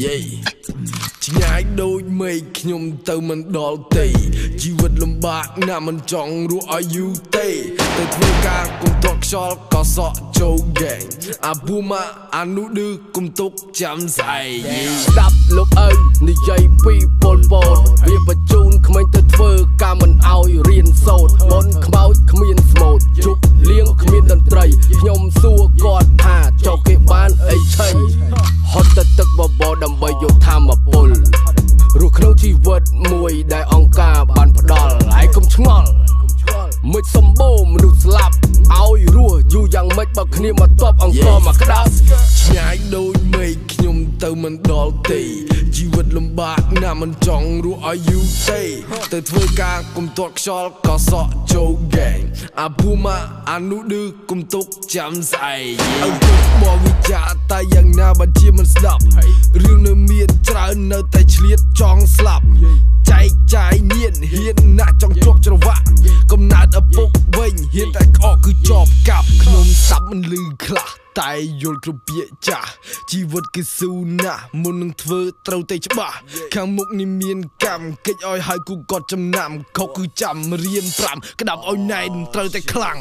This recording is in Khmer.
យេឆ្ងាយដូចមេឃខ្ញុំទៅមិនដល់ទេជីវិតលំបាកណាស់មិនចង់រស់ឲ្យយូរទេទៅធ្វើការគុំតក់ខ្យល់ក៏សក់ចូលហ្គេងអាពូម៉ាអានុឌឺគុំទុកចាំស្អែកស្ដាប់លោកឪនិយាយពីពលពតវាបញ្ជូនក្មេងទៅធ្វើការមិនឲ្យរៀនសូត្របនខ្មោចគ្មានស្មូតជប់លៀងគ្មានតន្ត្រីខ្ញុំសួរគាត់ថាចុះគេបានអីឆៃហត់ ទៅទឹកបបោដើម្បីយកធម្មពលរស់ក្នុងជីវិតមួយដែលអង្គការបានផ្ដល់ហើយកុំឆ្ងល់មិនសម្បូរមនុស្សស្លាប់ឲ្យរស់យូរយ៉ាងម៉េចបើគ្នាមកតបអង្គមកក្តៅឆ្ងាយដូចមេឃខ្ញុំទៅមិនដល់ទេជីវិតលំបាកណាស់មិនចង់រស់ឲ្យយូរទេទៅធ្វើការគុំទាត់ខ្យល់ក៏សក់ចូលហ្គេងអាពូម៉ាអានុឌឺគុំទុកចាំស្អែកអើទុកមកវិចារតែយ៉ាង ណាបើជាមិនស្ដាប់រឿងនៅមានច្រើននៅតែឆ្លៀតចង់ស្លាប់ចែកចាយញៀនហ៊ានណាស់ចង់ជាប់ច្រវាក់កំណើតឪពុកវិញហ៊ានតែក្អកគឺជាប់កាប់ខ្ញុំសាប់មិនលឺខ្លះតែយល់គ្រប់ពាក្យចាស់ជីវិតគឺស៊ូណាស់មុននឹងធ្វើត្រូវតែច្បាស់ខាងមុខនេះមានកម្មកិច្ចឲ្យឲ្យគូគាត់ចំណាំខុសគឺចាំរៀន5ក្តាប់ឲ្យណែនត្រូវតែខ្លាំង